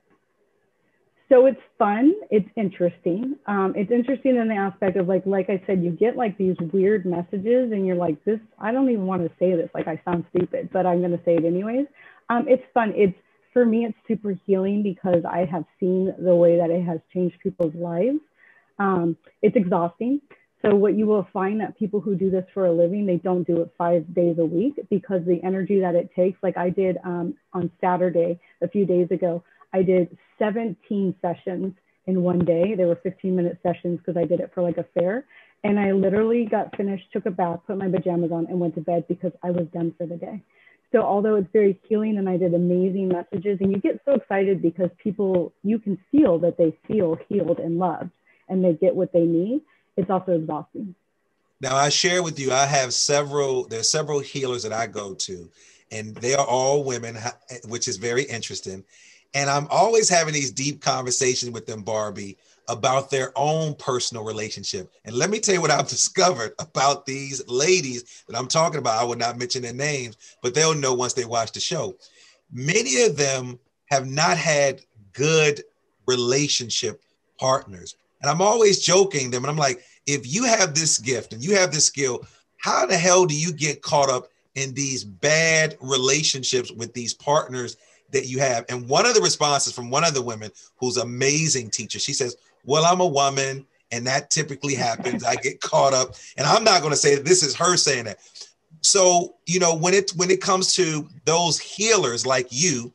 So it's fun. It's interesting. Um, it's interesting in the aspect of like, like I said, you get like these weird messages, and you're like, this. I don't even want to say this. Like I sound stupid, but I'm going to say it anyways. Um, it's fun. It's for me, it's super healing because I have seen the way that it has changed people's lives. Um, it's exhausting so what you will find that people who do this for a living, they don't do it five days a week because the energy that it takes, like I did um, on Saturday a few days ago, I did 17 sessions in one day. They were 15 minute sessions because I did it for like a fair. And I literally got finished, took a bath, put my pajamas on, and went to bed because I was done for the day. So although it's very healing and I did amazing messages, and you get so excited because people, you can feel that they feel healed and loved and they get what they need, it's also exhausting. Now I share with you, I have several, there's several healers that I go to, and they are all women, which is very interesting. And I'm always having these deep conversations with them, Barbie, about their own personal relationship. And let me tell you what I've discovered about these ladies that I'm talking about. I will not mention their names, but they'll know once they watch the show. Many of them have not had good relationship partners. And I'm always joking them, and I'm like, if you have this gift and you have this skill, how the hell do you get caught up in these bad relationships with these partners that you have? And one of the responses from one of the women who's amazing teacher, she says, well, I'm a woman, and that typically happens. I get caught up, and I'm not going to say that this is her saying that. So, you know, when it when it comes to those healers like you,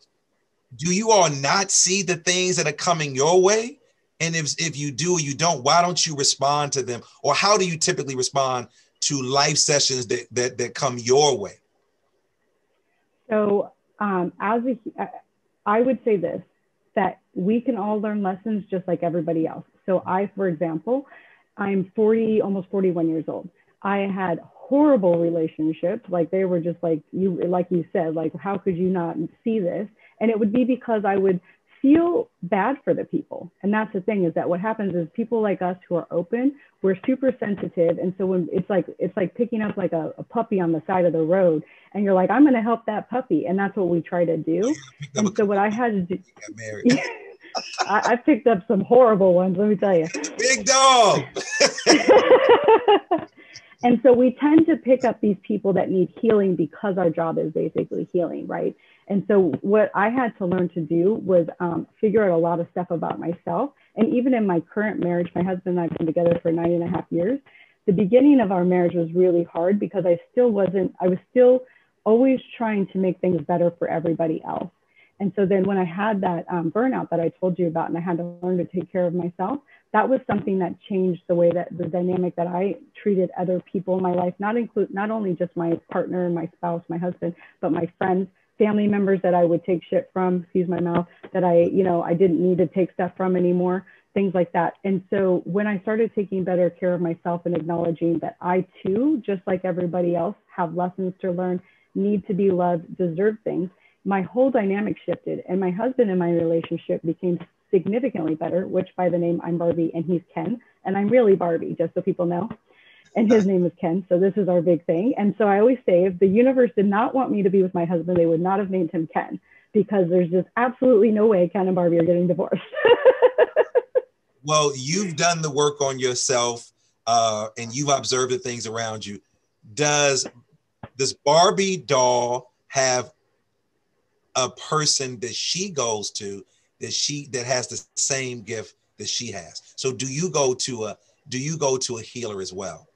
do you all not see the things that are coming your way? And if if you do or you don't, why don't you respond to them? Or how do you typically respond to life sessions that that, that come your way? So, um, as a, I would say this that we can all learn lessons just like everybody else. So I, for example, I'm 40, almost 41 years old. I had horrible relationships. Like they were just like you, like you said, like, how could you not see this? And it would be because I would feel bad for the people. And that's the thing is that what happens is people like us who are open, we're super sensitive. And so when it's like, it's like picking up like a, a puppy on the side of the road and you're like, I'm going to help that puppy. And that's what we try to do. And so what I had to do, I, I picked up some horrible ones, let me tell you. Big dog. and so we tend to pick up these people that need healing because our job is basically healing, right? And so what I had to learn to do was um, figure out a lot of stuff about myself. And even in my current marriage, my husband and I have been together for nine and a half years. The beginning of our marriage was really hard because I still wasn't, I was still always trying to make things better for everybody else. And so then when I had that um, burnout that I told you about and I had to learn to take care of myself, that was something that changed the way that the dynamic that I treated other people in my life, not include not only just my partner, my spouse, my husband, but my friends, family members that I would take shit from, excuse my mouth, that I, you know, I didn't need to take stuff from anymore, things like that. And so when I started taking better care of myself and acknowledging that I too, just like everybody else, have lessons to learn, need to be loved, deserve things, my whole dynamic shifted. And my husband and my relationship became significantly better, which by the name I'm Barbie and he's Ken. And I'm really Barbie, just so people know and his name is Ken. So this is our big thing. And so I always say if the universe did not want me to be with my husband, they would not have named him Ken because there's just absolutely no way Ken and Barbie are getting divorced. well, you've done the work on yourself uh, and you've observed the things around you. Does this Barbie Dahl have a person that she goes to that she that has the same gift that she has? So do you go to a do you go to a healer as well?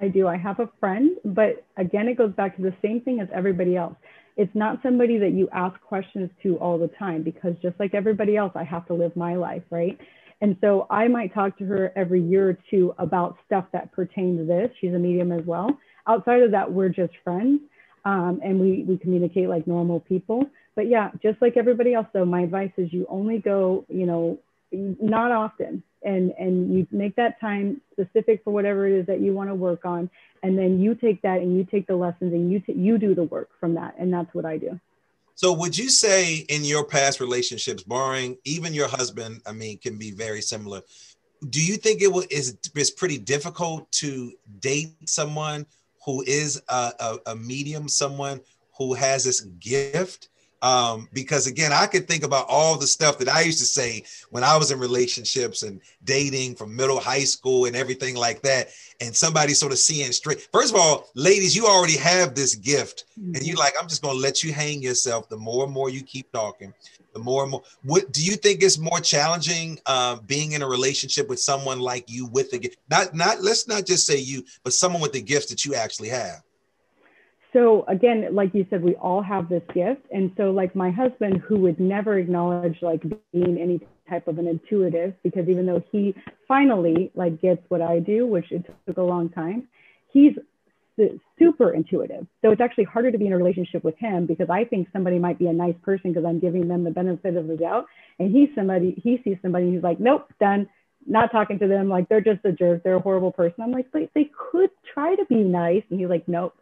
I do. I have a friend, but again, it goes back to the same thing as everybody else. It's not somebody that you ask questions to all the time because just like everybody else, I have to live my life, right? And so I might talk to her every year or two about stuff that pertains to this. She's a medium as well. Outside of that, we're just friends um, and we, we communicate like normal people. But yeah, just like everybody else, though, my advice is you only go, you know, not often. And and you make that time specific for whatever it is that you want to work on and then you take that and you take the lessons and you t- you do the work from that and that's what i do. So would you say in your past relationships barring even your husband i mean can be very similar do you think it was is, is pretty difficult to date someone who is a, a, a medium someone who has this gift um, because again, I could think about all the stuff that I used to say when I was in relationships and dating from middle high school and everything like that. And somebody sort of seeing straight. First of all, ladies, you already have this gift, mm-hmm. and you're like, I'm just gonna let you hang yourself. The more and more you keep talking, the more and more. What do you think is more challenging uh, being in a relationship with someone like you with the gift? Not not let's not just say you, but someone with the gifts that you actually have. So again, like you said, we all have this gift. And so like my husband, who would never acknowledge like being any type of an intuitive, because even though he finally like gets what I do, which it took a long time, he's super intuitive. So it's actually harder to be in a relationship with him because I think somebody might be a nice person because I'm giving them the benefit of the doubt. And he's somebody, he sees somebody who's like, nope, done, not talking to them. Like they're just a jerk. They're a horrible person. I'm like, they, they could try to be nice. And he's like, nope.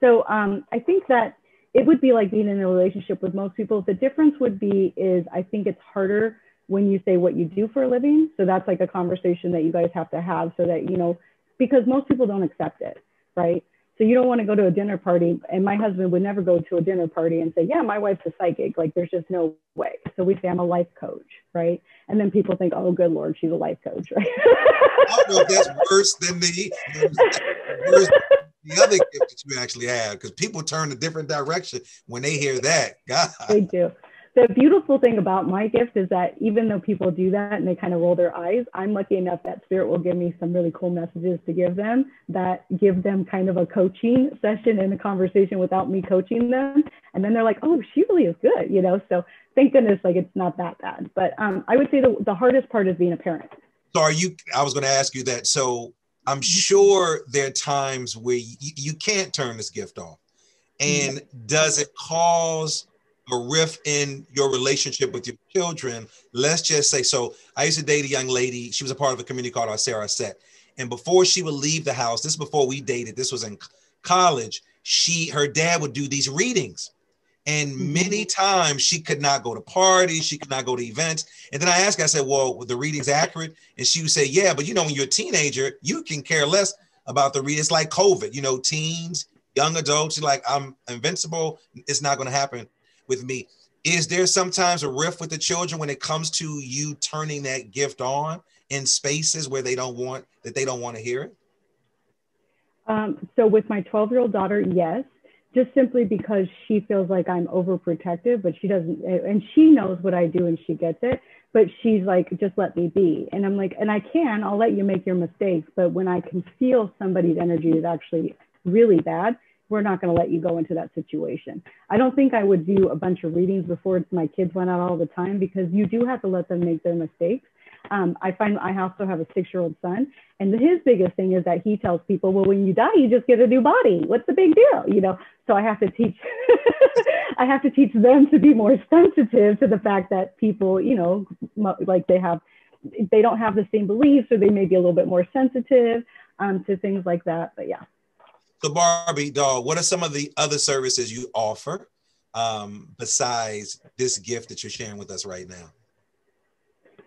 So um, I think that it would be like being in a relationship with most people. The difference would be is I think it's harder when you say what you do for a living. So that's like a conversation that you guys have to have so that, you know, because most people don't accept it, right? So you don't want to go to a dinner party. And my husband would never go to a dinner party and say, yeah, my wife's a psychic. Like there's just no way. So we say I'm a life coach, right? And then people think, oh, good Lord, she's a life coach, right? I don't know if that's worse than me. worse the other gift that you actually have because people turn a different direction when they hear that. God. They do. The beautiful thing about my gift is that even though people do that and they kind of roll their eyes, I'm lucky enough that Spirit will give me some really cool messages to give them that give them kind of a coaching session and a conversation without me coaching them. And then they're like, oh, she really is good, you know? So thank goodness, like it's not that bad. But um, I would say the, the hardest part is being a parent. So are you, I was going to ask you that. So I'm mm-hmm. sure there are times where you, you can't turn this gift off. Mm-hmm. And does it cause a rift in your relationship with your children? Let's just say so. I used to date a young lady. She was a part of a community called our Sarah Set. And before she would leave the house, this is before we dated, this was in college, she her dad would do these readings. And mm-hmm. many times she could not go to parties, she could not go to events. And then I asked her, I said, Well, the reading's accurate? And she would say, Yeah, but you know, when you're a teenager, you can care less about the read. It's like COVID, you know, teens, young adults, you're like, I'm invincible. It's not going to happen with me. Is there sometimes a rift with the children when it comes to you turning that gift on in spaces where they don't want that they don't want to hear it? Um, so with my 12 year old daughter, yes just simply because she feels like I'm overprotective, but she doesn't, and she knows what I do and she gets it, but she's like, just let me be. And I'm like, and I can, I'll let you make your mistakes, but when I can feel somebody's energy is actually really bad, we're not going to let you go into that situation. I don't think I would do a bunch of readings before my kids went out all the time because you do have to let them make their mistakes. Um, I find I also have a six year old son, and his biggest thing is that he tells people, well, when you die, you just get a new body. What's the big deal? You know, so I have to teach, I have to teach them to be more sensitive to the fact that people, you know, like they have, they don't have the same beliefs or they may be a little bit more sensitive um, to things like that. But yeah. So Barbie Dahl, what are some of the other services you offer um, besides this gift that you're sharing with us right now?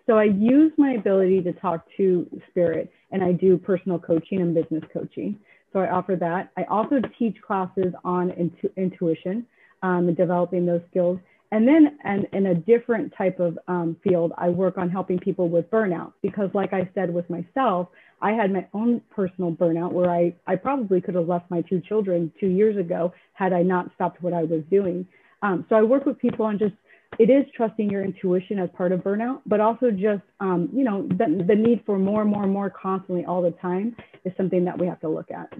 So I use my ability to talk to spirit and I do personal coaching and business coaching. So I offer that. I also teach classes on intu- intuition um, and developing those skills. And then and in a different type of um, field, I work on helping people with burnout because like I said with myself, I had my own personal burnout where I, I probably could have left my two children two years ago had I not stopped what I was doing. Um, so I work with people on just it is trusting your intuition as part of burnout, but also just, um, you know, the, the need for more and more and more constantly all the time is something that we have to look at.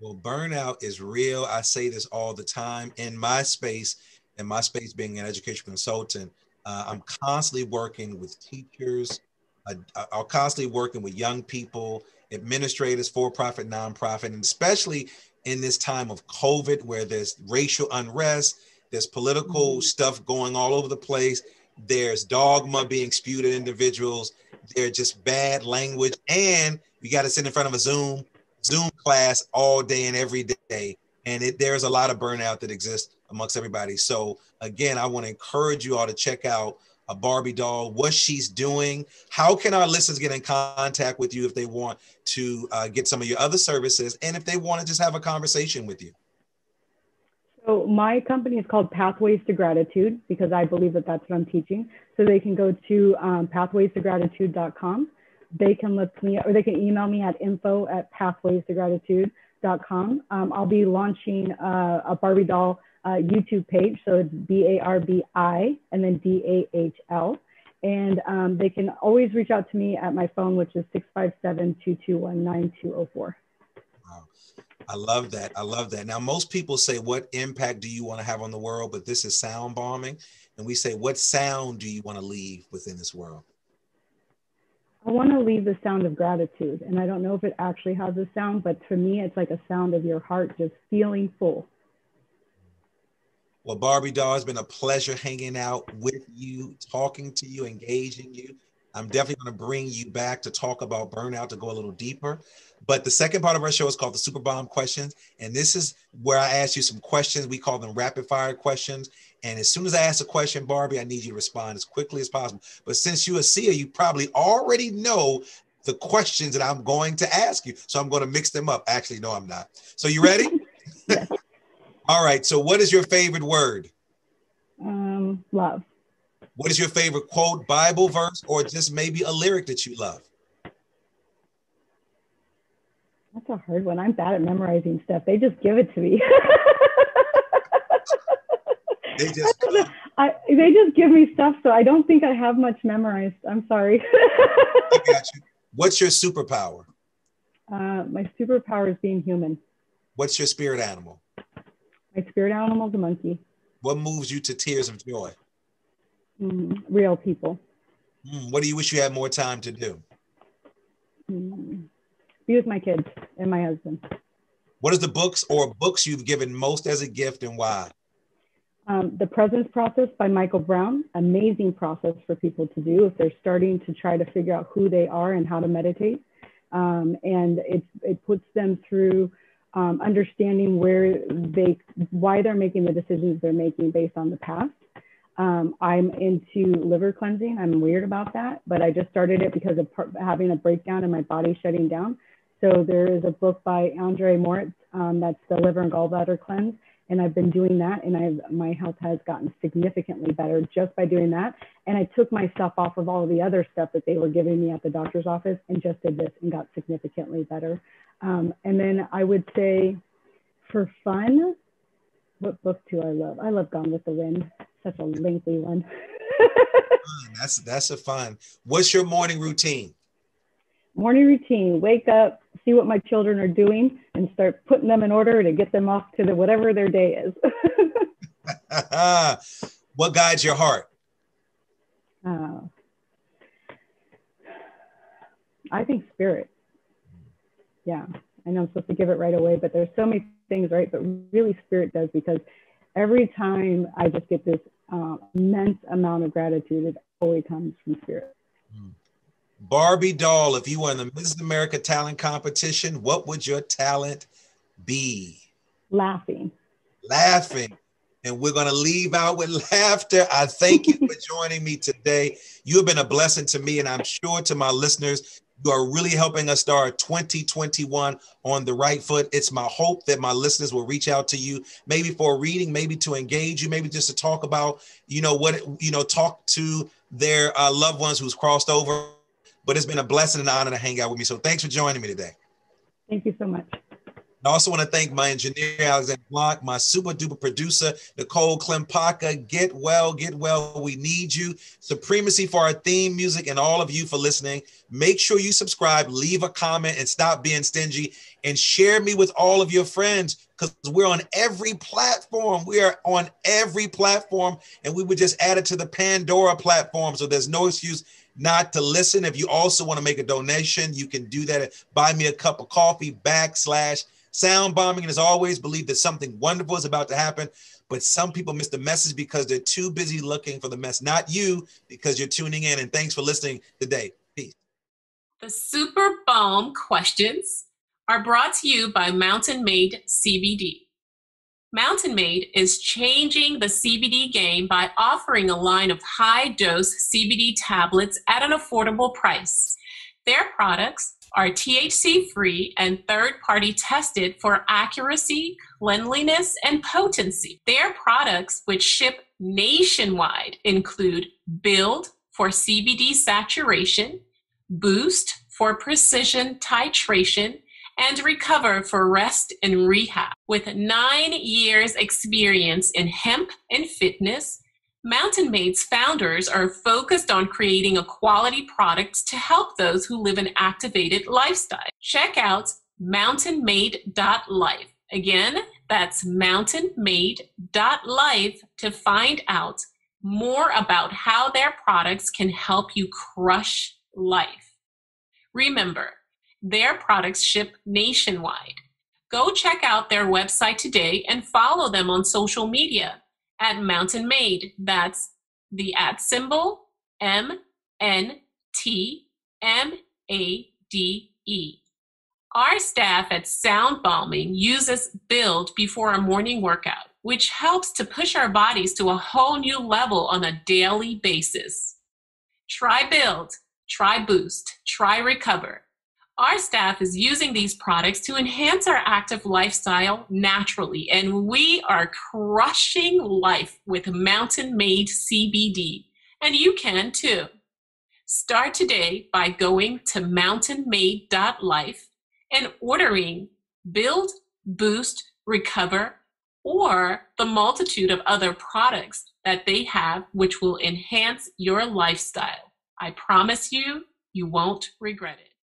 Well, burnout is real. I say this all the time in my space, in my space being an education consultant. Uh, I'm constantly working with teachers. I, I'm constantly working with young people, administrators, for-profit, nonprofit, and especially in this time of COVID, where there's racial unrest, there's political mm-hmm. stuff going all over the place. There's dogma being spewed at individuals. There's just bad language. And you got to sit in front of a Zoom, Zoom class all day and every day. And it, there's a lot of burnout that exists amongst everybody. So again, I want to encourage you all to check out a Barbie Dahl, what she's doing. How can our listeners get in contact with you if they want to uh, get some of your other services and if they want to just have a conversation with you? So my company is called Pathways to Gratitude because I believe that that's what I'm teaching. So they can go to um, pathwaystogratitude.com. They can look me or they can email me at info at pathwaystogratitude.com. Um, I'll be launching uh, a Barbie Dahl uh, YouTube page. So it's B-A-R-B-I and then D-A-H-L. And um, they can always reach out to me at my phone, which is 657-221-9204. I love that. I love that. Now, most people say, What impact do you want to have on the world? But this is Sound Balming. And we say, What sound do you want to leave within this world? I want to leave the sound of gratitude. And I don't know if it actually has a sound, but for me, it's like a sound of your heart just feeling full. Well, Barbie Dahl, it's been a pleasure hanging out with you, talking to you, engaging you. I'm definitely going to bring you back to talk about burnout to go a little deeper. But the second part of our show is called the Super Balm Questions. And this is where I ask you some questions. We call them rapid fire questions. And as soon as I ask a question, Barbie, I need you to respond as quickly as possible. But since you're a seer, you probably already know the questions that I'm going to ask you. So I'm going to mix them up. Actually, no, I'm not. So you ready? All right. So, what is your favorite word? Um, love. What is your favorite quote, Bible verse, or just maybe a lyric that you love? That's a hard one. I'm bad at memorizing stuff. They just give it to me. they just I, they just give me stuff, so I don't think I have much memorized. I'm sorry. I got you. What's your superpower? Uh, my superpower is being human. What's your spirit animal? My spirit animal is a monkey. What moves you to tears of joy? Mm, real people. Mm, what do you wish you had more time to do? Mm, be with my kids and my husband. What is the books or books you've given most as a gift and why? Um, the Presence Process by Michael Brown, amazing process for people to do if they're starting to try to figure out who they are and how to meditate. Um, and it, it puts them through um, understanding where they, why they're making the decisions they're making based on the past. Um, I'm into liver cleansing. I'm weird about that, but I just started it because of having a breakdown and my body shutting down. So there is a book by Andre Moritz um, that's the liver and gallbladder cleanse, and I've been doing that, and I've my health has gotten significantly better just by doing that. And I took myself off of all of the other stuff that they were giving me at the doctor's office, and just did this and got significantly better. Um, and then I would say for fun, what book do I love? I love Gone with the Wind. Such a lengthy one. that's that's a fun. What's your morning routine? Morning routine: wake up, see what my children are doing, and start putting them in order to get them off to the whatever their day is. what guides your heart? Uh, I think spirit yeah, I know I'm supposed to give it right away, but there's so many things, right? But really, spirit does because every time I just get this uh, immense amount of gratitude, it always comes from spirit. Hmm. Barbie Dahl, if you were in the Mrs. America talent competition, what would your talent be? Laughing. Laughing. And we're going to leave out with laughter. I thank you for joining me today. You have been a blessing to me, and I'm sure to my listeners. You are really helping us start 2021 on the right foot. It's my hope that my listeners will reach out to you, maybe for a reading, maybe to engage you, maybe just to talk about, you know, what, you know, talk to their uh, loved ones who's crossed over. But it's been a blessing and an honor to hang out with me. So thanks for joining me today. Thank you so much. I also want to thank my engineer, Alexander Block, my super duper producer, Nicole Klimpaka. Get well, get well. We need you. Supremacy for our theme music and all of you for listening. Make sure you subscribe, leave a comment, and stop being stingy. And share me with all of your friends because we're on every platform. We are on every platform, and we would just add it to the Pandora platform. So there's no excuse not to listen. If you also want to make a donation, you can do that at buy me a cup of coffee backslash Sound Balming has always believed that something wonderful is about to happen, but some people miss the message because they're too busy looking for the mess. Not you, because you're tuning in. And thanks for listening today. Peace. The Super Balm questions are brought to you by Mountain Made CBD. Mountain Made is changing the CBD game by offering a line of high dose CBD tablets at an affordable price. Their products are THC free and third party tested for accuracy, cleanliness, and potency. Their products, which ship nationwide, include Build for CBD saturation, Boost for precision titration, and Recover for rest and rehab. With nine years' experience in hemp and fitness, Mountain Made's founders are focused on creating a quality product to help those who live an activated lifestyle. Check out mountainmade.life. Again, that's mountainmade.life to find out more about how their products can help you crush life. Remember, their products ship nationwide. Go check out their website today and follow them on social media at Mountain Made. That's the at symbol M N T M A D E. Our staff at Sound Balming uses Build before a morning workout, which helps to push our bodies to a whole new level on a daily basis. Try Build, try Boost, try Recover. Our staff is using these products to enhance our active lifestyle naturally, and we are crushing life with Mountain Made CBD. And you can too. Start today by going to mountainmade.life and ordering Build, Boost, Recover, or the multitude of other products that they have, which will enhance your lifestyle. I promise you, you won't regret it.